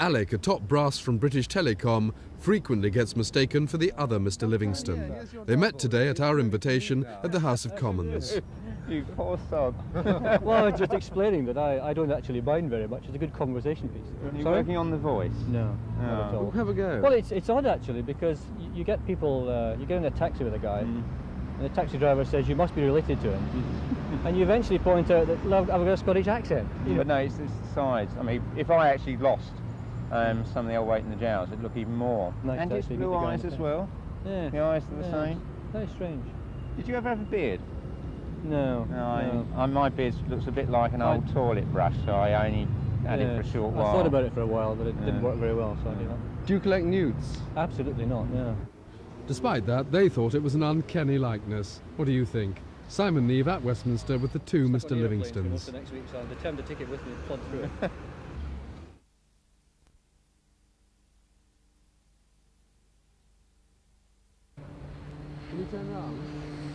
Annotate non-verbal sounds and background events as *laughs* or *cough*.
Alec, a top brass from British Telecom, frequently gets mistaken for the other Mr. Livingstone. They met today at our invitation at the House of Commons. *laughs* You poor sod. *laughs* well, I was just explaining that I, I don't actually mind very much. It's a good conversation piece. Are you Sorry? working on The Voice? No, not at Oh. all. Have a go. Well, it's, it's odd actually because you, you get people, uh, you get in a taxi with a guy, Mm. and the taxi driver says you must be related to him, *laughs* and you eventually point out that I've got a Scottish accent. You know. But no, it's, it's the sides. I mean, if I actually lost um, some of the old weight in the jowls, it'd look even more. Nice and to his actually blue the eyes as thing. well. Yeah. The eyes are the Yeah. same. Very strange. Did you ever have a beard? No. No, I, I, my beard looks a bit like an I- old toilet brush, so I only had Yeah. it for a short while. I thought about it for a while, but it didn't work very well, so I gave up. Do you collect nudes? Absolutely not. No. Despite that, they thought it was an uncanny likeness. What do you think? Simon Neve at Westminster with the two Mr. Livingstones. next week, so I'm determined to take it with me and plod through it. *laughs* 真的。